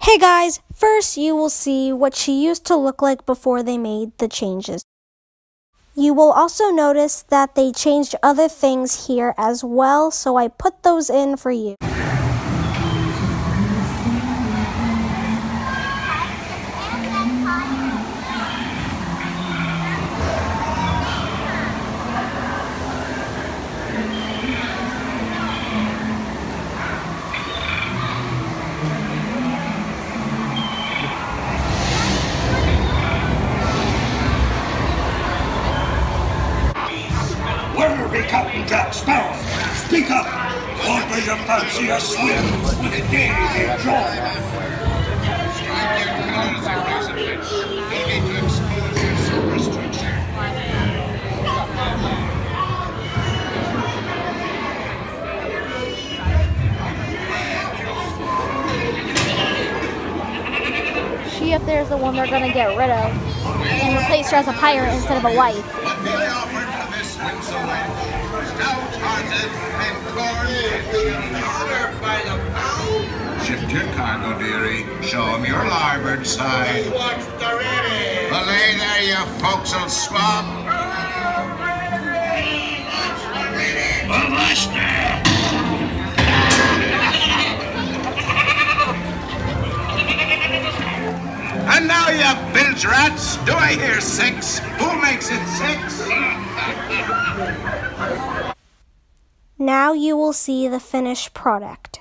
Hey guys, first you will see what she used to look like before they made the changes. You will also notice that they changed other things here as well, so I put those in for you. Sparrow? Speak up! Or do you fancy a swim with Davy Jones? She up there is the one they're gonna get rid of and replace her as a pirate instead of a wife. Swimsuit? Stout-hearted and corn by the pound. Shift your cargo, dearie. Show 'em your larboard side. Watch the ready. Belay there, you forecastle swab. And now, you bilge rats, do I hear six? Who makes it six? Now you will see the finished product.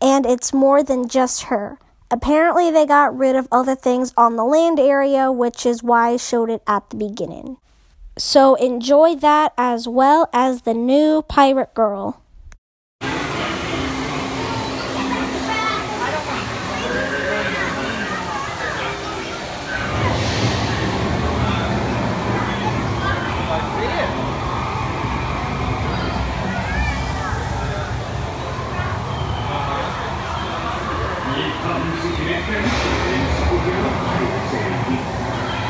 And it's more than just her. Apparently, they got rid of other things on the land area, which is why I showed it at the beginning. So enjoy that as well as the new pirate girl.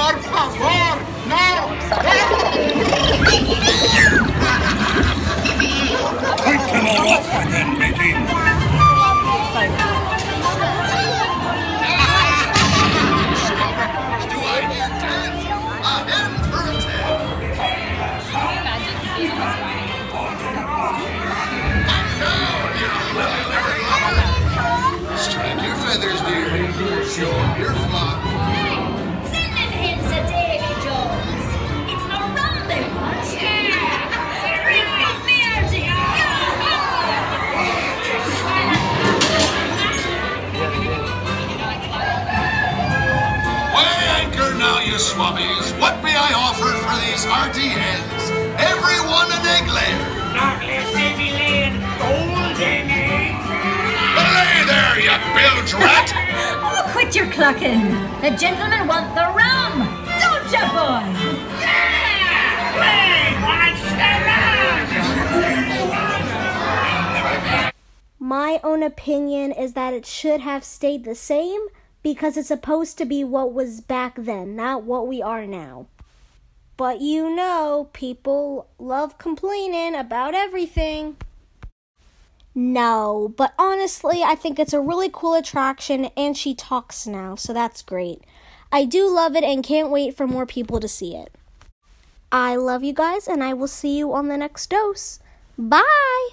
por favor, no! Take them all off again. Do I hear swabbies. What may I offer for these hearty hens? Every one an egg layer. Belay there, you bilge rat! Oh, quit your clucking. The gentlemen want the rum. Don't you, boys? My own opinion is that it should have stayed the same because it's supposed to be what was back then, not what we are now. But you know, people love complaining about everything. No, but honestly, I think it's a really cool attraction and she talks now, so that's great. I do love it and can't wait for more people to see it. I love you guys and I will see you on the next dose. Bye!